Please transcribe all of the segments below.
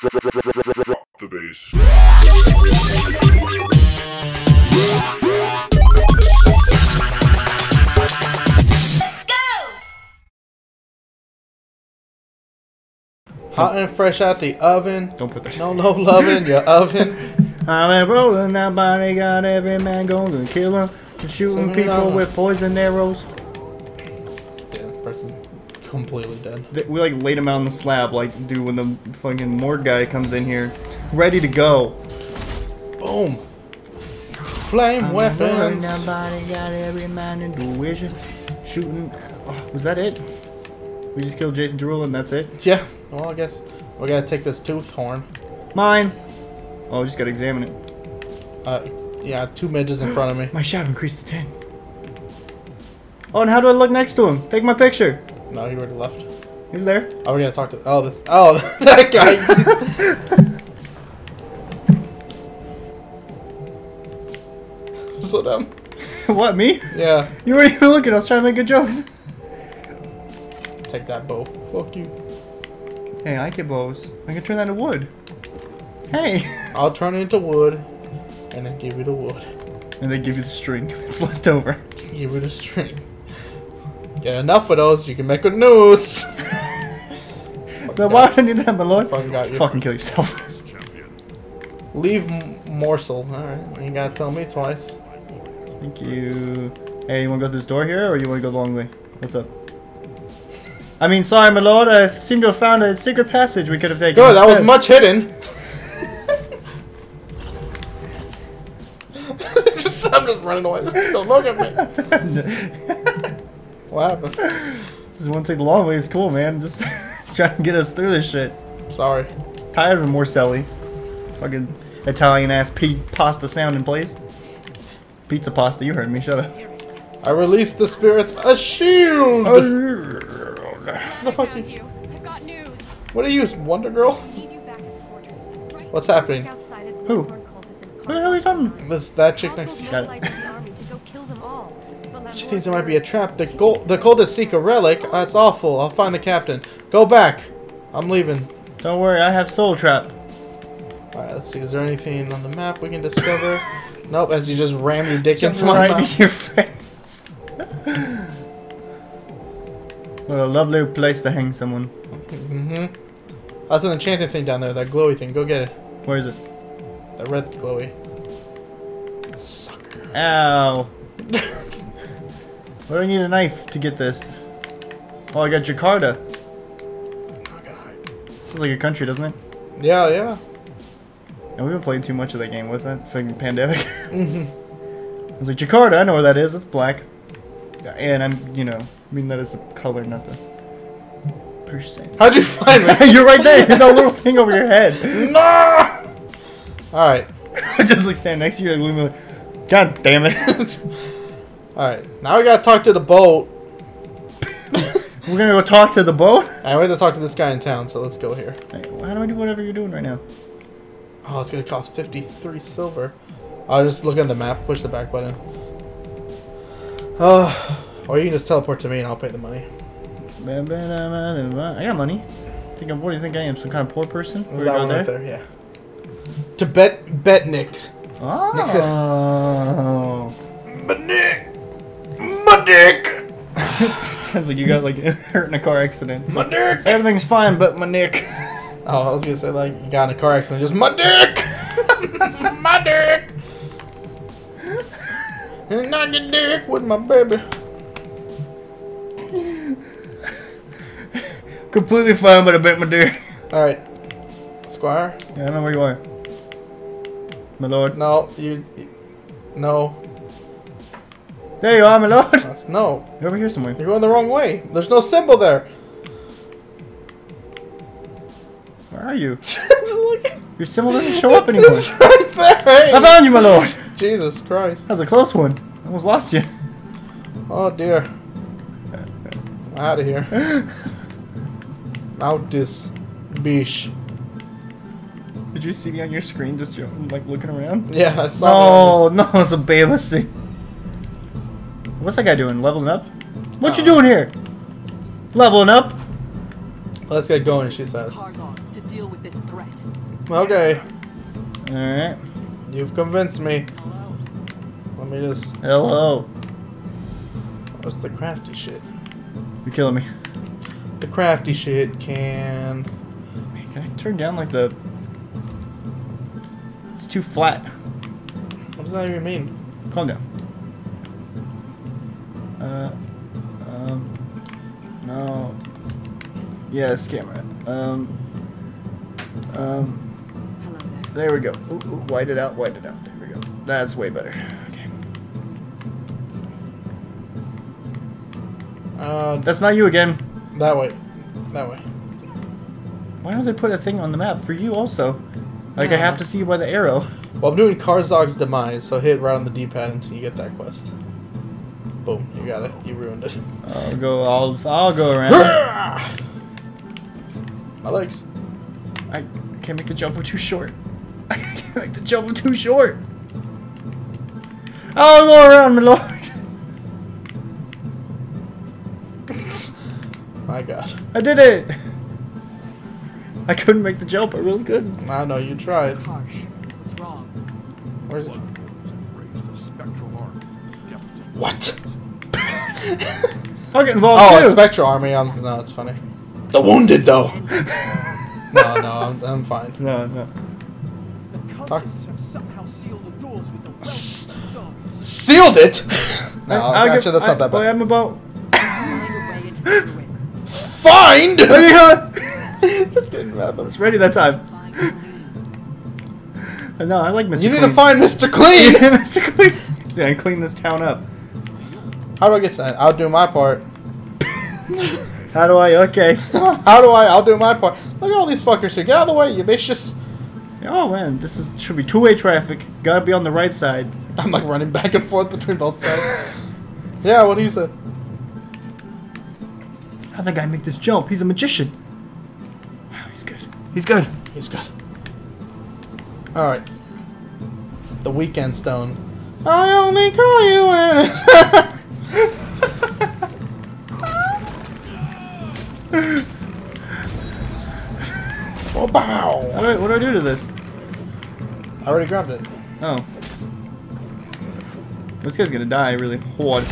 Drop the bass. Hot and fresh out the oven. Don't put that. No, no loving your oven. I'm a rolling, nobody got every man going to kill him. Shooting people with poison arrows. Yeah, this person's completely dead. Th- We like laid him out on the slab, like do when the fucking morgue guy comes in here, ready to go. Boom. Flame weapons. Nobody got every man in tuition. Shooting. Oh, was that it? We just killed Jason Derulo and that's it. Yeah. Well, I guess we gotta take this tooth horn. Mine. Oh, just gotta examine it. Uh, yeah, two midges in front of me. My shot increased to ten. Oh, and how do I look next to him? Take my picture. No, he already left. He's there. Oh, we gotta talk to. Oh, this. Oh, that guy. Slow down. what, me? Yeah. You weren't even looking. I was trying to make good jokes. Take that bow. Fuck you. Hey, I get bows. I can turn that into wood. Hey. I'll turn it into wood, and then give you the wood. And they give you the string that's left over. Give you the string. Get enough of those, you can make a noose. Then why would I need that, my lord? Fucking got you. Fucking kill yourself. Leave m- morsel. Alright, you gotta tell me twice. Thank you. Hey, you wanna go through this door here, or you wanna go the long way? What's up? I mean, sorry, my lord. I seem to have found a secret passage we could have taken. Good, that was much hidden. I'm just running away. Don't look at me. What happened? This is one take the long way. It's cool, man. Just, just trying to get us through this shit. Sorry. Tired of Morselli. Fucking Italian ass pe- pasta sounding place. Pizza pasta. You heard me. Shut up. I released the spirits. A shield. the fuck Found you? you. I've got news. What are you, Wonder Girl? I need you back at the fortress. Right What's happening? Who? Bloodborne Who the hell are you talking? This that chick next to you. Got it. She thinks it might be a trap. The gold, the cultists seek a relic. That's awful. I'll find the captain. Go back. I'm leaving. Don't worry, I have Soul Trap. Alright, let's see. Is there anything on the map we can discover? nope, as you just ram your dick into my mouth. your face. what a lovely place to hang someone. Mm-hmm. That's an enchanted thing down there, that glowy thing. Go get it. Where is it? That red glowy. Sucker. Ow. Why do I need a knife to get this? Oh, I got Jakarta. Sounds like a country, doesn't it? Yeah, yeah. And we've been playing too much of that game. What's that? Fucking pandemic. hmm I was like, Jakarta, I know where that is. That's black. And I'm, you know, I mean that is the color, not the person. How'd you find me? You're right there. There's a little thing over your head. no! Alright. I just like stand next to you and like, God damn it. Alright. Now we gotta talk to the boat. We're gonna go talk to the boat. And we have to talk to this guy in town, so let's go here. Hey, How do I do whatever you're doing right now? Oh, it's gonna cost 53 silver. I'll just look at the map, push the back button. Oh, or you can just teleport to me and I'll pay the money. I got money. Think I'm, what do you think I am? Some kind of poor person? That one right there, yeah. To bet, Betnick. Oh. But Nick, my dick, it sounds like you got like hurt in a car accident. my dick. Everything's fine, but my nick. Oh, I was gonna say like you got in a car accident, just my dick, my dick. Not your dick with my baby. Completely fine, but I bit my dick. All right, Squire. Yeah, I know where you are. My lord. No, you, you no, There you are, my lord. that's no. You're over here somewhere. You're going the wrong way. There's no symbol there. Where are you? Your symbol doesn't show up anymore. It's right there. I found you, my lord. Jesus Christ. That was a close one. I almost lost you. Oh dear. Out of here. Out this beach. Did you see me on your screen just like looking around? Yeah, I saw. Oh, no, it's a baby. What's that guy doing? Leveling up? What you Oh. doing here? Leveling up? Let's get going, she says. To deal with this threat. Okay, Alright. you've convinced me. Hello. Let me just. Hello. What's the crafty shit? You're killing me. The crafty shit can. Can I turn down like the... It's too flat. What does that even mean? Calm down. Uh, um, no. Yes, camera. Um, um, Hello there. there we go. Ooh, ooh, wide it out, wide it out. There we go. That's way better. Okay. Uh, That's not you again. that way. That way. Why don't they put a thing on the map for you also? Like I have to see you by the arrow. Well, I'm doing Karzog's demise, so hit right on the D-pad until you get that quest. Boom, you got it. You ruined it. I'll go. I'll. I'll go around. My legs. I can't make the jump. We're too short. I can't make the jump. We're too short. I'll go around, my lord. My God. I did it. I couldn't make the jump. I really couldn't. I know you tried. Harsh. What's wrong? Where's it? Raised a spectral arc. Depths of What? I'll get involved Oh, too. a Spectral Army. I'm, no, it's funny. The wounded, though. no, no, I'm, I'm fine. no, no. The cultists have sealed the doors with the wealth of stones. Sealed it. no, I'll actually, that's I, not that boy, bad. I'm about. Find a way into the ruins. Find. Yeah, Just kidding, Ratham. it's ready that time. Find the lead. No, I like Mr. You need to find Mr. Clean. Yeah, Mr. Clean. Yeah, clean this town up. How do I get sent? I'll do my part. How do I? Okay. How do I? I'll do my part. Look at all these fuckers here. Get out of the way, you vicious. Oh man, this is should be two-way traffic. Gotta be on the right side. I'm like running back and forth between both sides. yeah, what do you say? How'd the guy make this jump? He's a magician. Wow, he's good. He's good. He's good. Alright. The weekend stone. I only call you when I, do to this? I already grabbed it. Oh. This guy's gonna die really hard.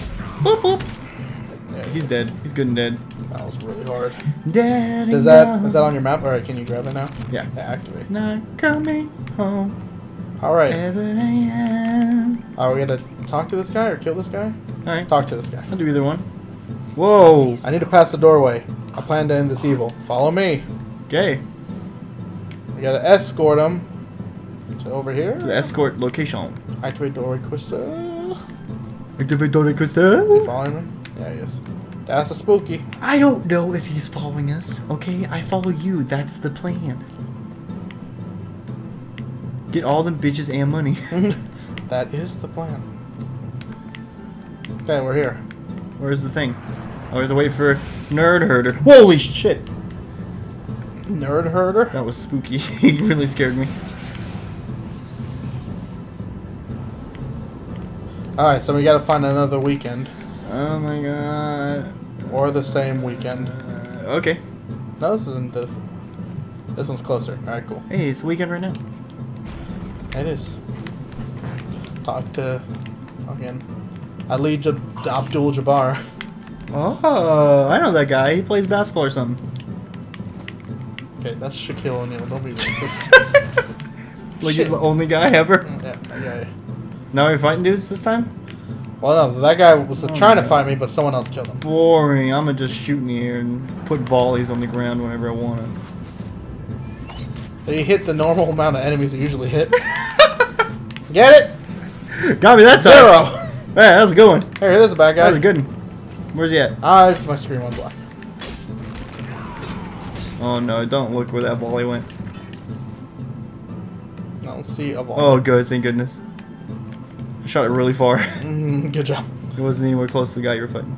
Boop, boop. Yeah, He's dead. He's good and dead. That was really hard. Dead. Is that is that on your map? Alright, can you grab it now? Yeah. Yeah, activate. Not coming home. Alright. Ever I am. Are we gonna talk to this guy or kill this guy? Alright. Talk to this guy. I'll do either one. Whoa. I need to pass the doorway. I plan to end this evil. Follow me. Okay. We gotta escort him to over here. To the escort location. Activate doorway crystal. Activate Dora Crystal. Following him? Yeah, he is. That's a spooky. I don't know if he's following us. Okay, I follow you. That's the plan. Get all them bitches and money. that is the plan. Okay, we're here. Where's the thing? Oh, we have to wait for Nerd Herder. Holy shit! Nerd herder. That was spooky. he really scared me. Alright, so we gotta find another weekend. Oh my god. Or the same weekend. Uh, okay. No, this isn't the. This one's closer. Alright, cool. Hey, it's the weekend right now. It is. Talk to. Again. Ali Jab- Abdul Jabbar. Oh, I know that guy. He plays basketball or something. Okay, that's Shaquille O'Neal. Don't be racist. Like Shit. he's the only guy ever. yeah, that guy. Now we're fighting dudes this time? Well, no, that guy was Oh trying to fight me, but someone else killed him. Boring. I'm gonna just shoot in the air and put volleys on the ground whenever I wanna. They hit the normal amount of enemies they usually hit. Get it? Got me that time. Zero. Yeah, that was a good one. Here, there's a bad That guy. was a good one. Where's he at? Ah, my screen went black. Oh no, don't look where that volley went. I don't see a volley. Oh good, thank goodness. I shot it really far. Mm, good job. It wasn't anywhere close to the guy you were fighting.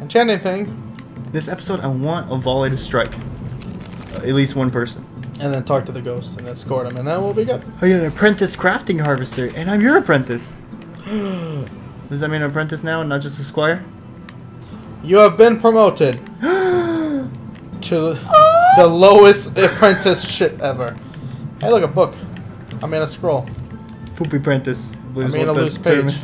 Enchanting thing, This episode, I want a volley to strike. Uh, at least one person. and then talk to the ghost and escort him, and then we'll be good. Oh, you're an apprentice crafting harvester, and I'm your apprentice. Does that mean an apprentice now, and not just a squire? You have been promoted to the lowest apprenticeship ever. Hey, look, a book. I mean, a scroll. Poopy Prentice. I mean, a loose page.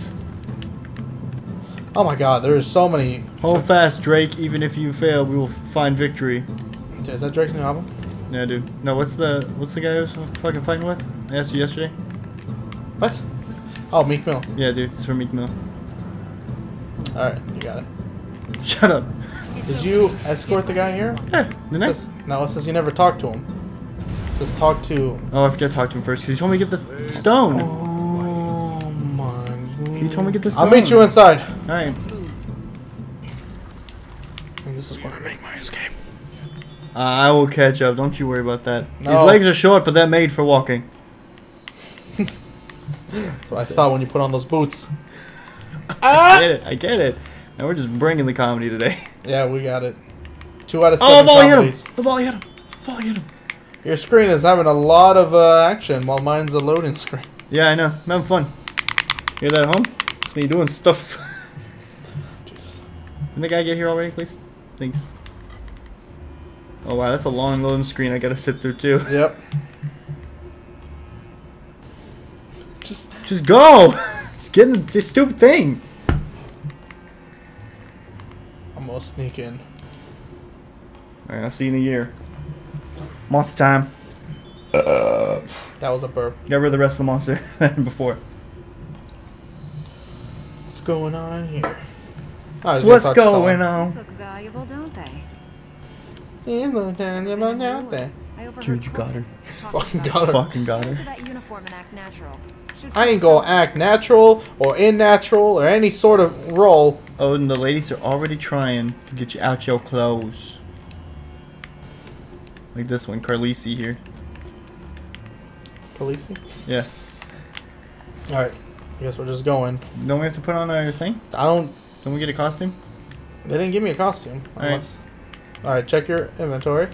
Oh my god, there is so many. Hold fast, Drake. Even if you fail, we will find victory. Is that Drake's new album? Yeah, dude. No, what's the what's the guy I was fucking fighting with? I asked you yesterday. What? Oh, Meek Mill. Yeah, dude. It's from Meek Mill. Alright, you got it. Shut up. Did you escort the guy here? Yeah, didn't I? says, no, it says you never talked to him. It says talk to. Oh, I forgot to talk to him first because he told me to get the stone. Oh my god. He told me to get the stone. I'll meet you inside. All right. And this is where I make my escape. I will catch up. Don't you worry about that. No. His legs are short, but they're made for walking. That's what I thought when you put on those boots. I ah! get it. I get it. And we're just bringing the comedy today. Yeah, we got it. Two out of Oh, seven the volley hit him. The volley hit him. Volley hit him. Your screen is having a lot of uh, action while mine's a loading screen. Yeah, I know. I'm having fun. Hear that at home? It's me doing stuff. Jesus. Can the guy get here already, please? Thanks. Oh wow, that's a long loading screen I gotta sit through too. Yep. Just Just go! Just get in this stupid thing. I'm gonna sneak in. Alright, I'll see you in a year. Monster time. That was a burp. Get rid of the rest of the monster than before. What's going on in here? Oh, I just What's gotta talk to going on? Look valuable, don't they? Yeah, look down, yeah, look down there. I overheard Dude, you got her. Fucking got her. Fucking got her. that uniform and act natural. Should I ain't gonna act natural or unnatural or any sort of role. Oh, and the ladies are already trying to get you out your clothes. Like this one, Carlisi here. Khaleesi? Yeah. Alright. I guess we're just going. Don't we have to put on our thing? I don't. Don't we get a costume? They didn't give me a costume. Alright. Alright, check your inventory.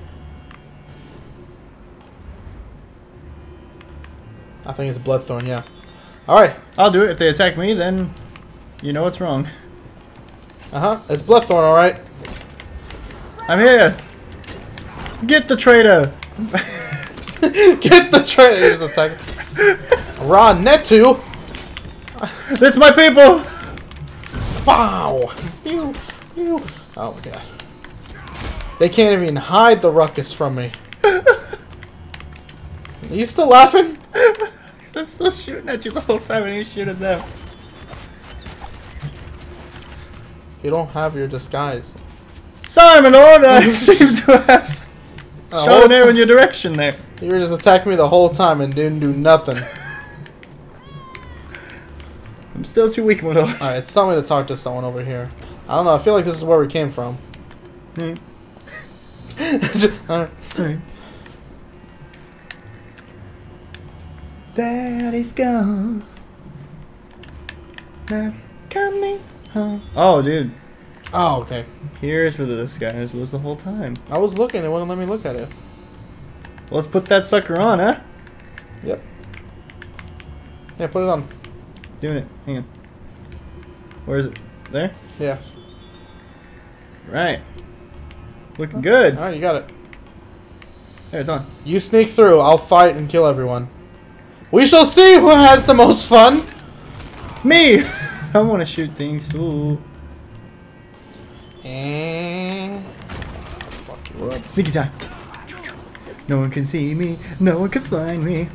I think it's Bloodthorn, yeah. Alright. I'll do it. If they attack me, then you know what's wrong. Uh huh. It's Bloodthorn, alright. I'm here. Get the traitor. Get the traitor! Just attack. Raw Netu. That's my people. Wow. Oh my god. They can't even hide the ruckus from me. Are you still laughing? I'm still shooting at you the whole time, and you shoot at them. You don't have your disguise. Sorry, my lord. I seem to have Uh, shot an arrow in your direction there. You were just attacking me the whole time and didn't do nothing. I'm still too weak, my lord. Alright, it's time me to talk to someone over here. I don't know, I feel like this is where we came from. Hmm. Alright. Daddy's gone. Not coming Oh, dude. Oh, okay. Here's where the disguise was the whole time. I was looking, it wouldn't let me look at it. Let's put that sucker on, huh? Yep. Yeah, put it on. Doing it. Hang on. Where is it? There? Yeah. Right. Looking oh, good. Alright, you got it. There, it's on. You sneak through, I'll fight and kill everyone. We shall see who has the most fun! Me! I want to shoot things too. And... Fuck you up. Sneaky time. No one can see me. No one can find me.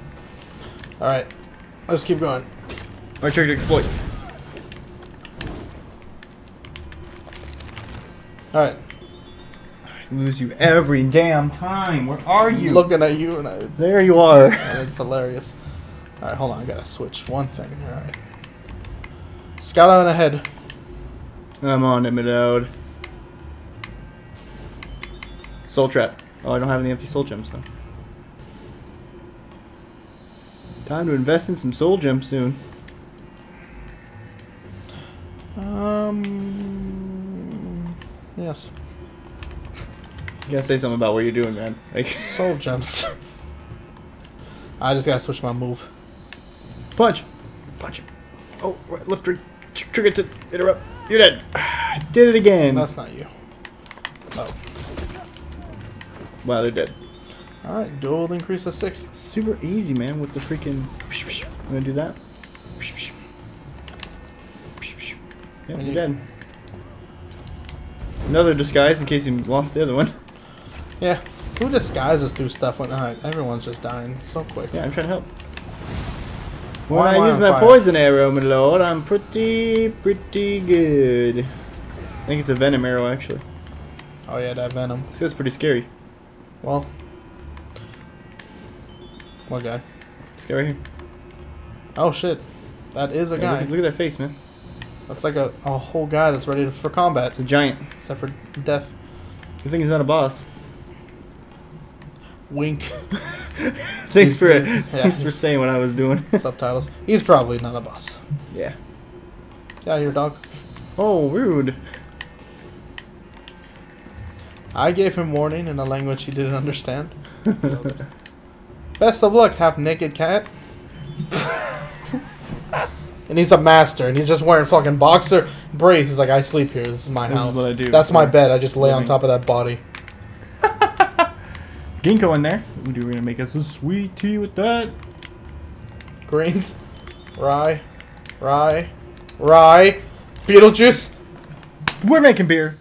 Alright. Let's keep going. I Our trigger exploit. Alright. I lose you every damn time. Where are you? Looking at you and I... There you are. That's hilarious. Alright, hold on. I gotta switch one thing. Alright. Scout on ahead. I'm on it, Midode. Soul trap. Oh, I don't have any empty soul gems though. Time to invest in some soul gems soon. Um... Yes. You gotta say something about what you're doing, man. Like, Soul gems. I just gotta switch my move. punch, punch. Oh, right, left trigger, trigger to interrupt. You're dead. I did it again. That's not you. Oh. Wow, they're dead. Alright, dual increase to six. Super easy, man, with the freaking. I'm gonna do that. Yeah, you're dead. Another disguise in case you lost the other one. Yeah. Who disguises through stuff when uh, everyone's just dying so quick? Yeah, I'm trying to help. When I use my fire? poison arrow, my lord, I'm pretty, pretty good. I think it's a venom arrow, actually. Oh yeah, that venom. This guy's pretty scary. Well. What guy? This guy right here. Oh shit. That is a Yeah, guy. look, look at that face, man. That's like a, a whole guy that's ready for combat. It's a giant. Except for death. You think he's not a boss? Wink. thanks for Yeah. thanks for saying what I was doing. Subtitles. He's probably not a boss. yeah. Get out of here, dog. Oh, rude. I gave him warning in a language he didn't understand. Best of luck, half naked cat. and he's a master, and he's just wearing fucking boxer briefs. He's like, I sleep here. This is my This is house. what I do That's my bed. I just lay on top of that body. Ginkgo in there. We're gonna make us a sweet tea with that. Greens, rye, rye, rye, Beetlejuice. We're making beer.